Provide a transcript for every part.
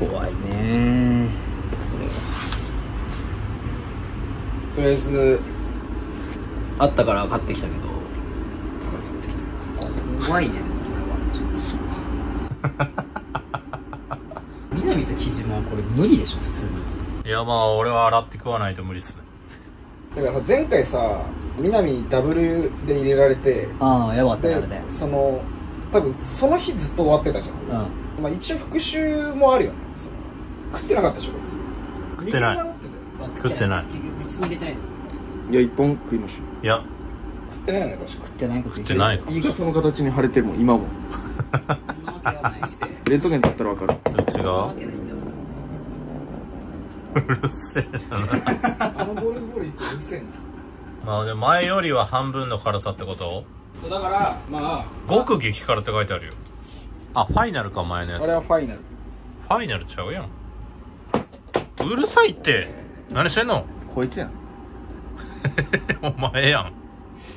怖いね。とりあえずあったから買ってきたけど。怖いね。でもこれは南と木島はこれ無理でしょ普通に。いやまあ俺は洗って食わないと無理っす。ねだからさ前回さ南ダブルで入れられてああやばかったねあれでね。その多分その日ずっと終わってたじゃん、うんまあ、一応復習もあるよね。食ってなかったでしょこいつ食ってない。食ってない。口に入れてない。といや一本食いましょいや。食ってないよね確か。食ってない食ってない胃がその形に腫れてるもん。今も。レントゲンだったら分かる。う。ちがわけないんだうるせえなあのゴルフボール一個うるせえな。まあでも前よりは半分の辛さってこと？そうだからまあ極激辛って書いてあるよあファイナルか前のやつ。あれはファイナル。ファイナルちゃうやん。うるさいって。何してんの？こいつやん。お前やん。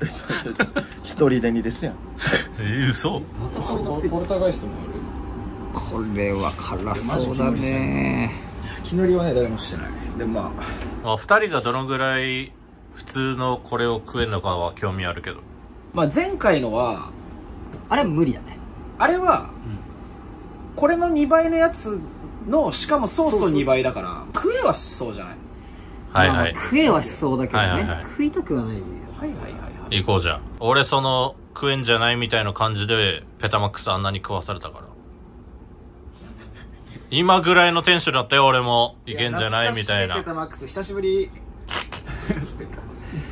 一人でにですやん。えー、嘘。ポルターガイストもある。これは辛そうだね。気乗りはね誰もしてない。でもまあまあ2人がどのぐらい普通のこれを食えるのかは興味あるけど。まあ前回のはあれは無理だねあれは、これの2倍のやつのしかもソースの2倍だから食えはしそうじゃない？はいはい。まあ食えはしそうだけどね、はいはいはい。食いたくはないよはいはいはいはい。行こうじゃん俺その食えんじゃないみたいな感じでペタマックスあんなに食わされたから。今ぐらいのテンションだったよ俺も。いけんじゃないみたいな。ペタマックス。久しぶり。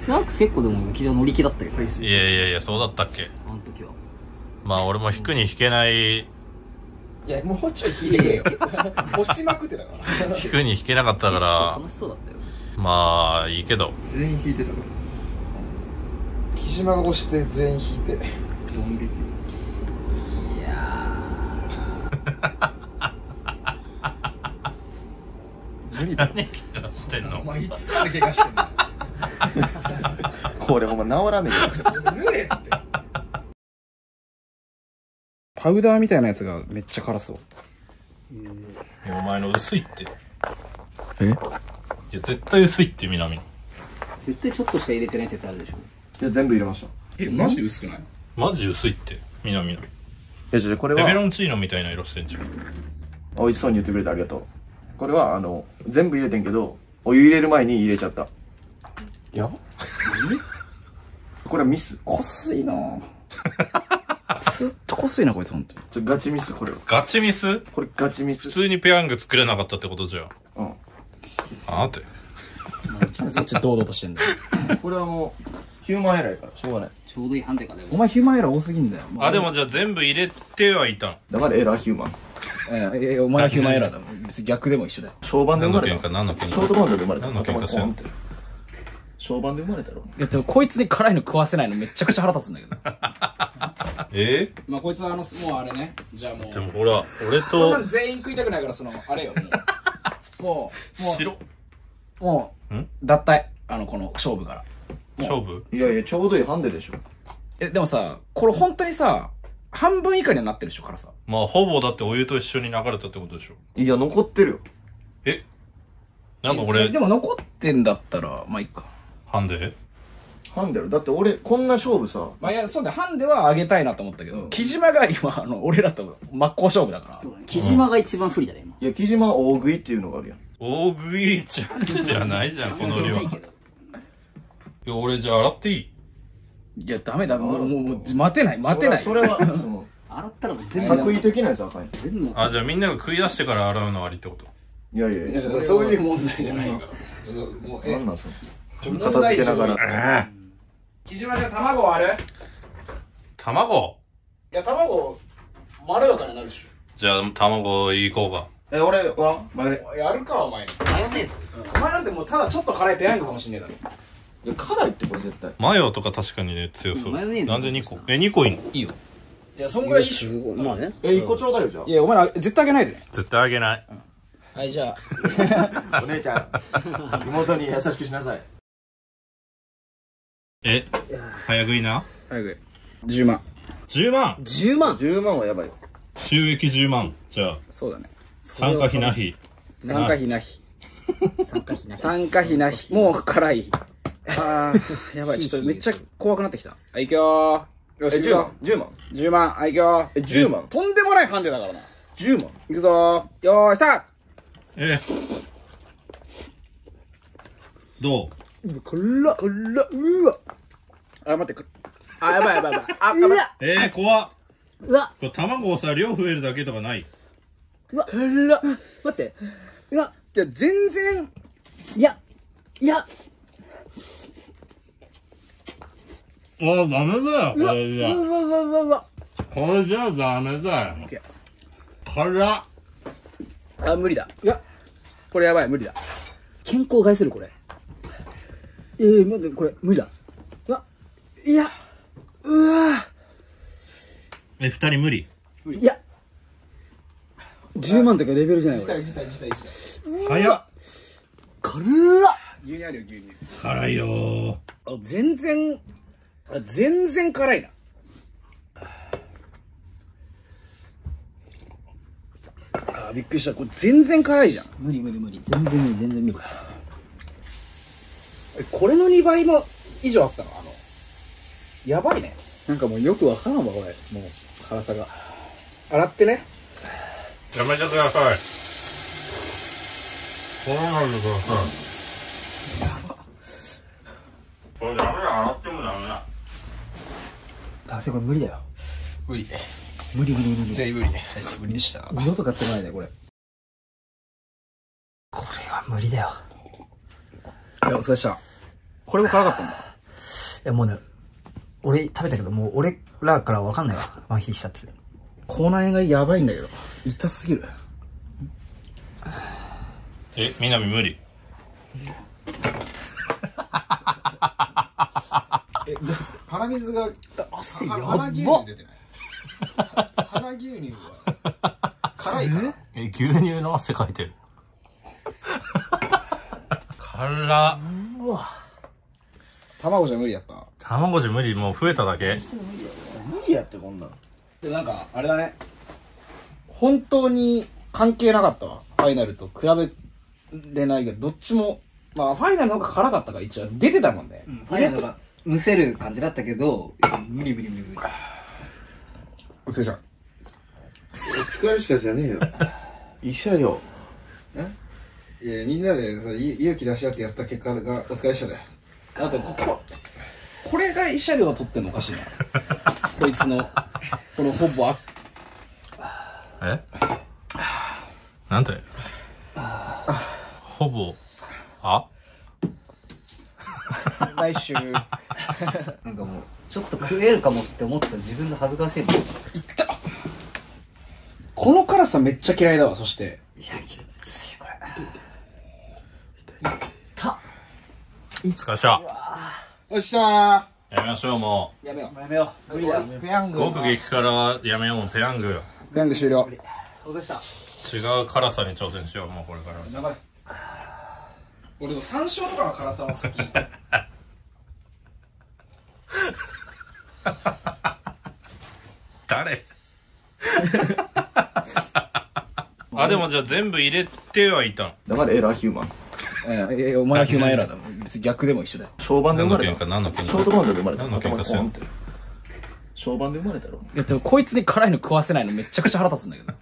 スナックス結構でも劇場乗り気だったけど、はいいやいやいやそうだったっけまあ俺も引くに引けない。いやもうちょい引いてくれよ。押しまくってたから。引くに引けなかったから楽しそうだったよ。まあいいけど。全員引いてたから。木島が押して全員引いて。ドン引き。いや無理だ何気がしてんの？お前いつまで怪我してんの？これほんま治らねえよ。縫えってパウダーみたいなやつがめっちゃ辛そう。お前の薄いって。いえや絶対薄いって南の絶対ちょっとしか入れてない説あるでしょ。いや全部入れました。えマジで薄くない？マジ薄いって南の。いやじゃあこれペペロはンチーノみたいな色してんじゃん。美味しそうに言ってくれてありがとう。これはあの全部入れてんけどお湯入れる前に入れちゃった。やば。これはミスこすいな ずっとこすいなこいつ本当に。ちょガチミスこれは。ガチミス？これガチミス。普通にペヤング作れなかったってことじゃん。うん。あーってそっち堂々としてんだよ。これはもうヒューマンエラーやから。しょうがない。ちょうどいい判定かでお前ヒューマンエラー多すぎんだよあでもじゃあ全部入れてはいたん。だからエラーヒューマン。ええお前はヒューマンエラーだ別に逆でも一緒だよ。小判で何の喧生まれた嘩何の喧ショート嘩？バンドで生まれた何の喧嘩してんの？頭にポンって。小判で生まれたろ。いやでもこいつに辛いの食わせないのめっちゃくちゃ腹立つんだけどえ？まあこいつはあのもうあれね。じゃあもう。ー、でもほら俺こんなとん全員食いたくないからそのあれよ。もうもうも白。うもうん？脱退。あのこの勝負から。勝負？いやいやちょうどいいハンデでしょ。えでもさこれ本当にさ半分以下にはなってるでしょ辛さ。まあほぼだってお湯と一緒に流れたってことでしょ。いや残ってるよ。え？なんかえ俺でも残ってんだったらまあいいか。ハンデ？ハンデやろ。だって俺こんな勝負さ。まあいやそうだ。よハンデは上げたいなと思ったけど木島が今あの俺らと真っ向勝負だから。そうだね。木島が一番不利だね今。いや木島大食いっていうのがあるやん。大食いちゃんじゃないじゃんこの量。ないけどいや俺じゃあ洗っていい？いやダメだ。もうもうもう待てない待てない。それはその 洗ったらもう全部 作為的なやつはあかんやん。全部。あじゃあみんなが食い出してから洗うのありってこと？いやいやいや。そういう問題じゃないからもうえなんなんその。ちょ片付けながら。ええ木島じゃ卵ある？卵？いや卵まろやかになるでしじゃあ卵いこうか。え俺は？前でょやるかお前。マヨネーズお前なんてもうただちょっと辛いペヤングかもしんねえだろ。いや辛いってこれ絶対。マヨとか確かにね強そう。マヨネーズ。なんで2個？え2個いいの？いいよ。いやそんぐらいいいっしまあね。え一個ちょうだいよじゃいやお前ら絶対あげないで。ね絶対あげない。はいじゃああ。お姉ちゃん。妹に優しくしなさいえ早食いな？早く10万10万？10万10万はやばいよ収益10万じゃあそうだね参加費なし。参加費なし。参加費なし。参加費なし。もう辛い。あー、やばい。ちょっとめっちゃ怖くなってきた。はい、行くよー。よし、え、10行くよ万。?10 万？10万。はい、行くよえ、10万？とんでもないハンデだからな。?10 万？行くぞー。よーい、スタートえどう？うら、うら、うわ。あ、待って、くあ、やばいやばいやばい。あ、やばい。えー、怖っ。うわ、これ卵をさ、量増えるだけとかない？うわ、うら。待って。うわ、いや、全然、いや、いや、あー、ダメだよ、これじゃ。うわうわうわうわ。これじゃダメだよ。け辛っ。あ、無理だ。いや、これやばい、無理だ。健康を害するこれ。えー、待って、これ、無理だ。いや、うわえ、二人無理？いや、10万とかレベルじゃないこれ。辞退、辞退、辞退。早っ。軽っ牛乳あるよ、牛乳。辛いよー。あ、全然、あ、全然辛いな。あ、びっくりした。これ全然辛いじゃん。無理無理無理。全然無理、全然無理。えこれの2倍も以上あったのあの、やばいね。なんかもうよくわからんわ、これ。もう、辛さが。洗ってね。やめてください。こうなんでください。これダメだ、洗ってもダメだ。男性これ無理だよ。無理。無理無理無理。全員無理。はい、無理でした。二度と買ってこないね、これ。これは無理だよ。いや、お疲れっした。これも辛かったんだ。いや、もうね、俺食べたけど、もう俺らからわかんないわ。麻痺しちゃって。口内炎がやばいんだけど。痛すぎる。え、みなみ無理。え、鼻水が、鼻牛乳出てない？鼻牛乳は、辛いから？え、牛乳の汗かいてる。辛っ。卵じゃ無理やった。卵じゃ無理、もう増えただけ。無理やってこんなの。で、なんか、あれだね。本当に関係なかったわ。ファイナルと比べれないけど、どっちも、まあ、ファイナルの方が辛かったから一応出てたもんね。ファイナルがむせる感じだったけど、無理無理無理無理。お疲れじゃん。疲れしたじゃねえよ。一車両。いや、みんなでさ、い勇気出し合ってやった結果がお疲れしただよ。あと、ここ、これが慰謝料を取ってんのおかしいな。こいつの、このほぼあ、え？なんて？ほぼ、あ？来週、なんかもう、ちょっと食えるかもって思ってた。自分が恥ずかしいもん。この辛さめっちゃ嫌いだわ、そして。いや、きつい、これ。お疲れっした。よっしゃやめましょう、もーやめよう。やめよう。無理だ。ペヤンう。グ。極激辛はやめよう、もうペヤング。ペヤング終了。お疲れした。違う辛さに挑戦しよう、もうこれから。頑張れ。俺の山椒とかの辛さは好き。誰？あ、でもじゃあ全部入れてはいたの。黙れ、エラーヒューマン。ええ、お前はヒューマンエラーだもん。別に逆でも一緒だよ。小判で生まれた何の喧嘩、何の喧嘩？ショートバウンドで生まれた何の喧嘩してんの？頭ポンって小判で生まれたろいや、でもこいつに辛いの食わせないのめっちゃくちゃ腹立つんだけど。